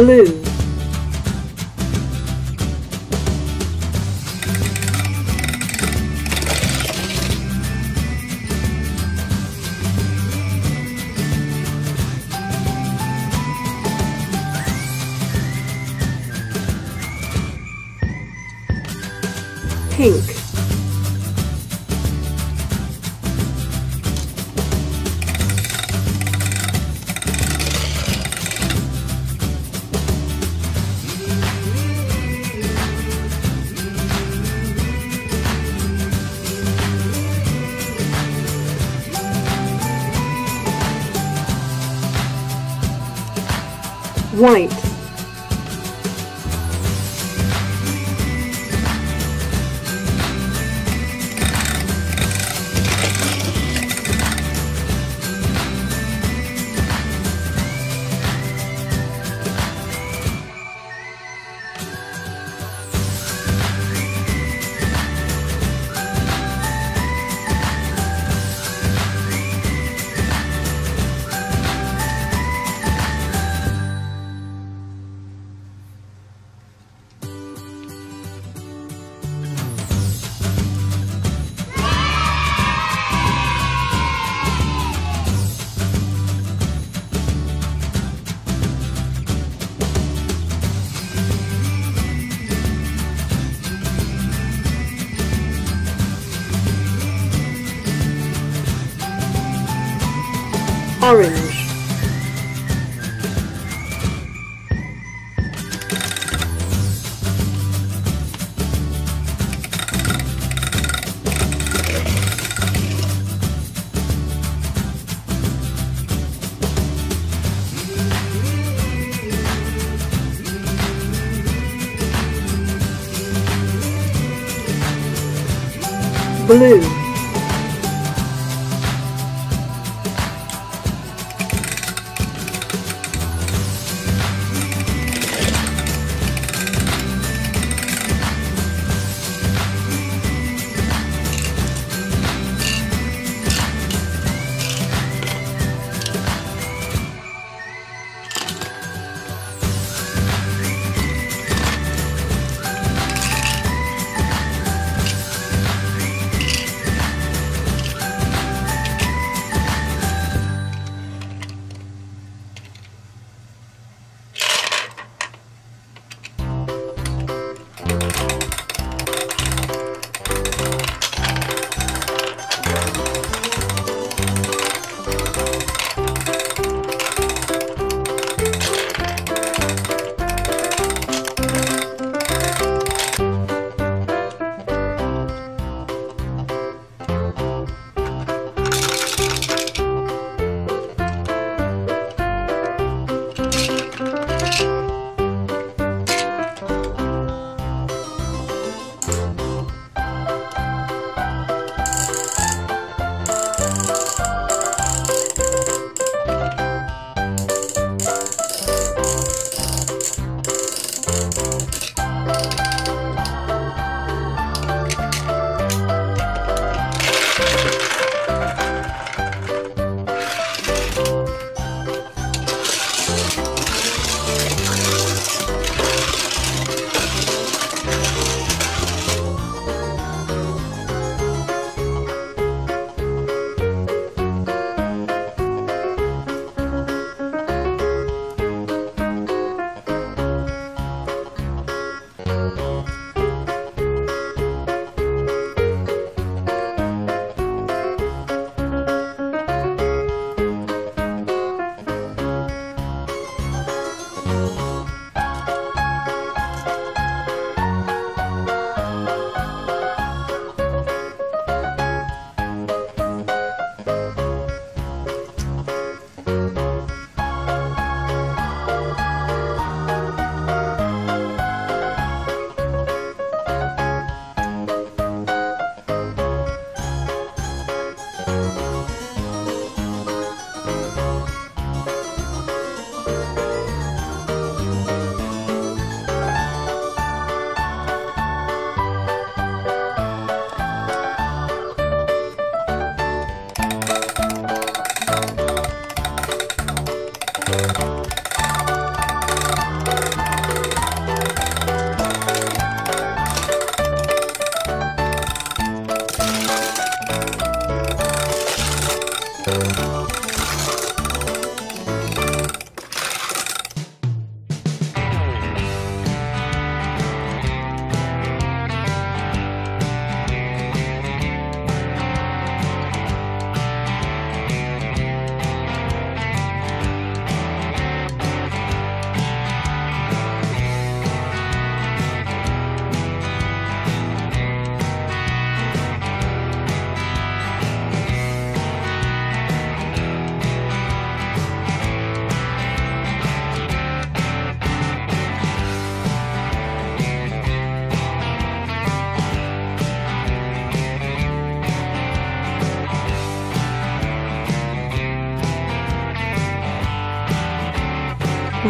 blue pink white blue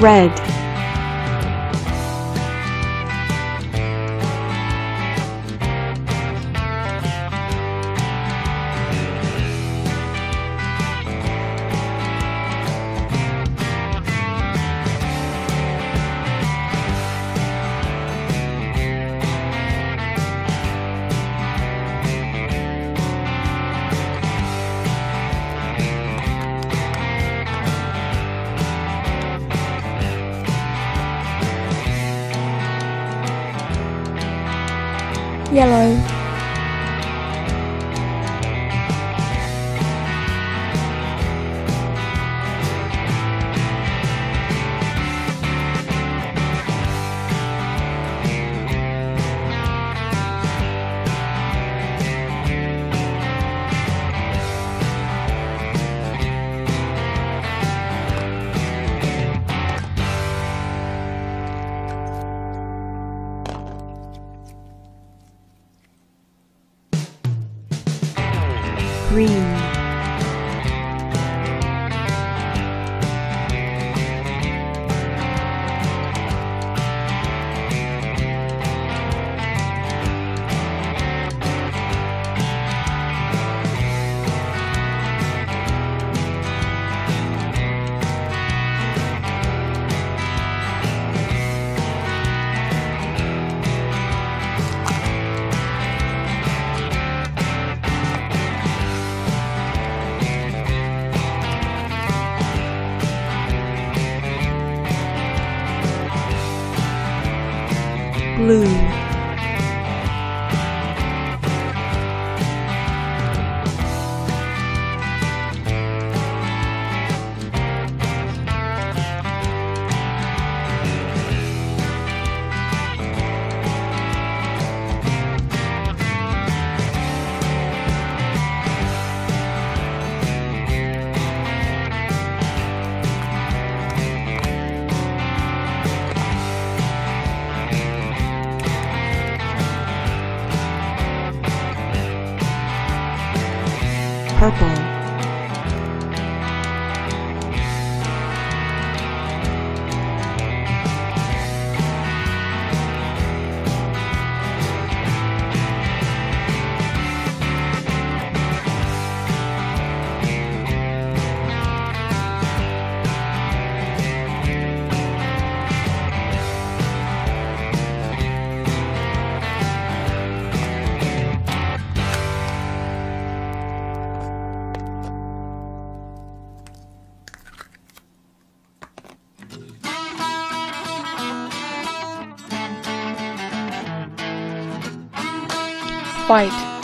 Red green purple white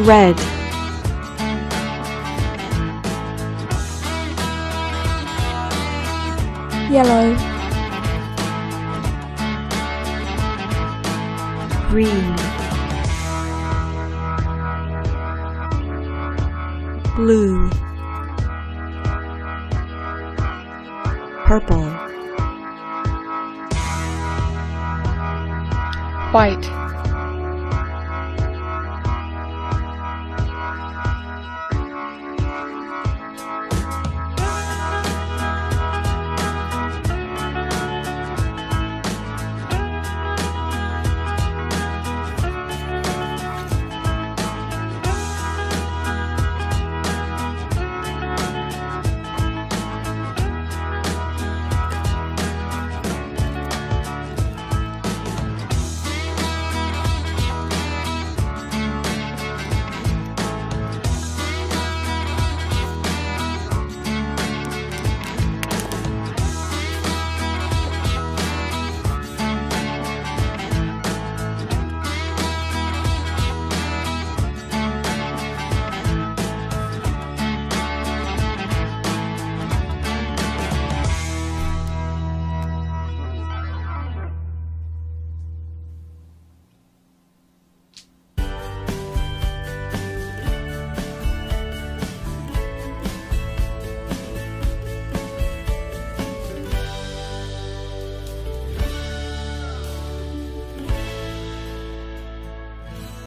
red. Yellow, green, blue, purple, white,